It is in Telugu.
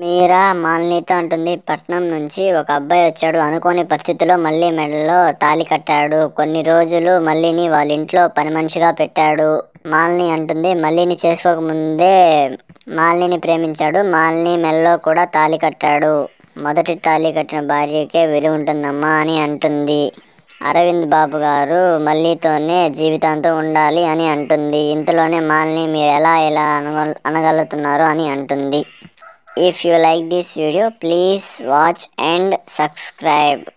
మీరా మాలినితో అంటుంది. పట్నం నుంచి ఒక అబ్బాయి వచ్చాడు. అనుకోని పరిస్థితిలో మళ్ళీ మెడలో తాళి కట్టాడు. కొన్ని రోజులు మళ్ళీని వాళ్ళ ఇంట్లో పని మనిషిగా పెట్టాడు. మాలిని అంటుంది. మళ్ళీని చేసుకోకముందే మాలిని ప్రేమించాడు. మాలిని మెడలో కూడా తాళి కట్టాడు. మొదటి తాళి కట్టిన భార్యకే విలువ ఉంటుందమ్మా అని అంటుంది. అరవింద్ బాబు గారు మళ్ళీతోనే జీవితాంతం ఉండాలి అని అంటుంది. ఇంతలోనే మాలిని మీరు ఎలా ఎలా అనగ అనగలుగుతున్నారు అని అంటుంది. If you like this video, please watch and subscribe.